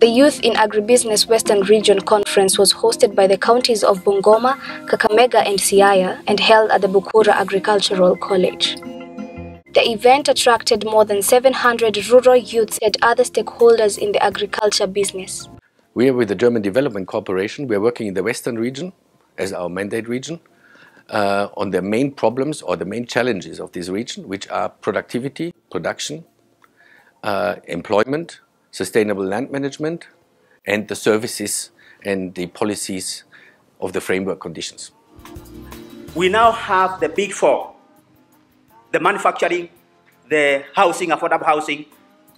The Youth in Agribusiness Western Region Conference was hosted by the counties of Bungoma, Kakamega, and Siaya and held at the Bukura Agricultural College. The event attracted more than 700 rural youths and other stakeholders in the agriculture business. We are with the German Development Cooperation. We are working in the Western region as our mandate region uh, on the main problems or the main challenges of this region, which are productivity, production, uh, employment, sustainable land management, and the services and the policies of the framework conditions. We now have the big four the manufacturing, the housing, affordable housing,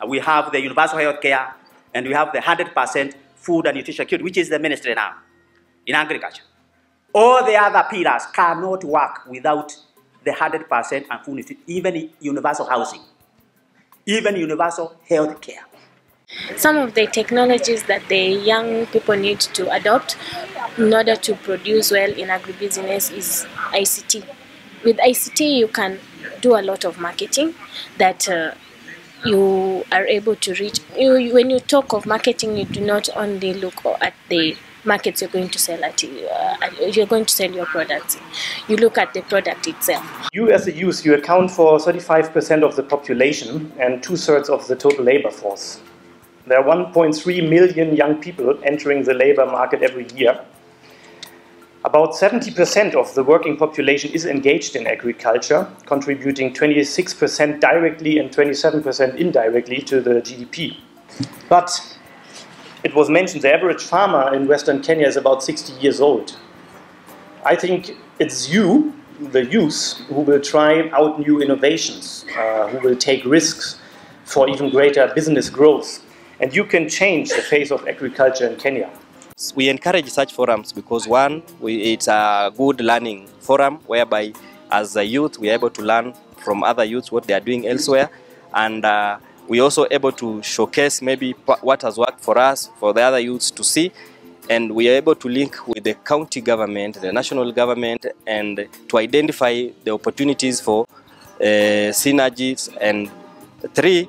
uh, we have the universal health care, and we have the 100% food and nutrition security, which is the ministry now in agriculture. All the other pillars cannot work without the 100% and food even universal housing, even universal health care. Some of the technologies that the young people need to adopt in order to produce well in agribusiness is ICT. With ICT, you can do a lot of marketing that uh, you are able to reach. You, when you talk of marketing, you do not only look at the markets you're going to sell at, uh, you're going to sell your products. You look at the product itself. You as a youth, you account for 35% of the population and two-thirds of the total labor force. There are 1.3 million young people entering the labor market every year. About 70% of the working population is engaged in agriculture, contributing 26% directly and 27% indirectly to the GDP. But it was mentioned the average farmer in Western Kenya is about 60 years old. I think it's you, the youth, who will try out new innovations, uh, who will take risks for even greater business growth. And you can change the face of agriculture in Kenya. We encourage such forums because one, we, it's a good learning forum whereby as a youth we are able to learn from other youths what they are doing elsewhere. And uh, we also able to showcase maybe what has worked for us, for the other youths to see. And we are able to link with the county government, the national government and to identify the opportunities for uh, synergies. And three,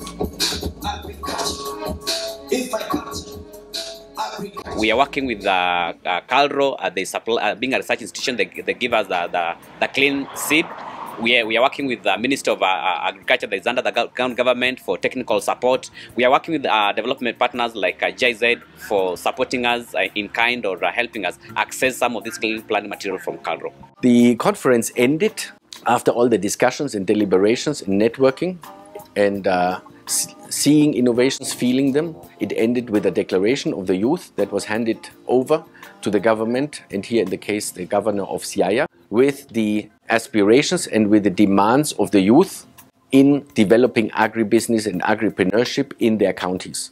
We are working with uh, uh, KALRO, uh, they supply, uh, being a research institution, they, they give us the, the, the clean seed. We are, we are working with the Minister of uh, Agriculture that is under the county government for technical support. We are working with uh, development partners like uh, GIZ for supporting us uh, in kind or uh, helping us access some of this clean planting material from KALRO. The conference ended after all the discussions and deliberations and networking and uh, seeing innovations, feeling them. It ended with a declaration of the youth that was handed over to the government, and here in the case, the governor of Siaya, with the aspirations and with the demands of the youth in developing agribusiness and agripreneurship in their counties.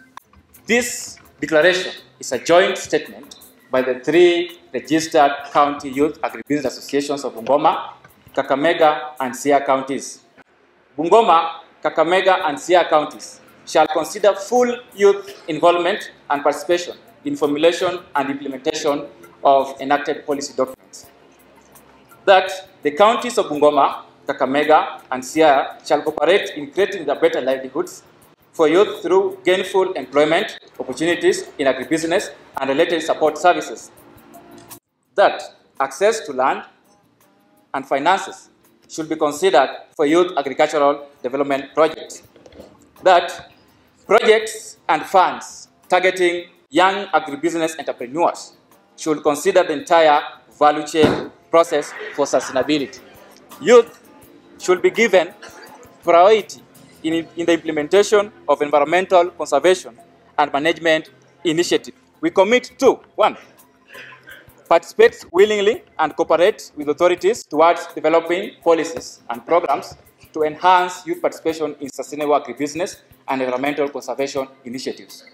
This declaration is a joint statement by the three registered county youth agribusiness associations of Bungoma, Kakamega, and Siaya counties. Bungoma Kakamega and Siaya counties shall consider full youth involvement and participation in formulation and implementation of enacted policy documents. That the counties of Bungoma, Kakamega, and Siaya shall cooperate in creating the better livelihoods for youth through gainful employment opportunities in agribusiness and related support services. That access to land and finances should be considered for youth agricultural development projects. That projects and funds targeting young agribusiness entrepreneurs should consider the entire value chain process for sustainability. Youth should be given priority in, in the implementation of environmental conservation and management initiative. We commit to, one, participate willingly and cooperates with authorities towards developing policies and programs to enhance youth participation in sustainable agribusiness and environmental conservation initiatives.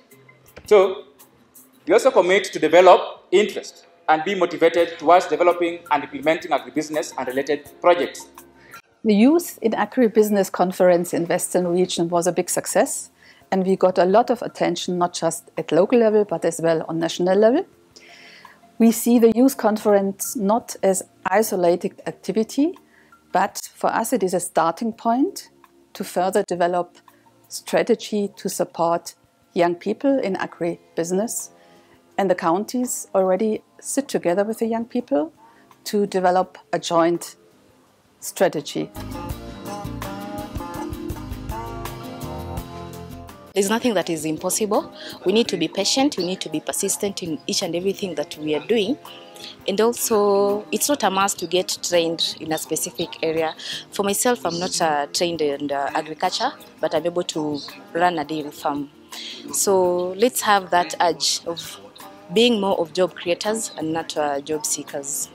Two, we also commit to develop interest and be motivated towards developing and implementing agribusiness and related projects. The Youth in Agribusiness Conference in Western Region was a big success, and we got a lot of attention not just at local level but as well on national level. We see the Youth Conference not as isolated activity, but for us it is a starting point to further develop strategy to support young people in agribusiness. And the counties already sit together with the young people to develop a joint strategy. There's nothing that is impossible. We need to be patient, we need to be persistent in each and everything that we are doing. And also, it's not a must to get trained in a specific area. For myself, I'm not uh, trained in uh, agriculture, but I'm able to run a dairy farm. So let's have that urge of being more of job creators and not uh, job seekers.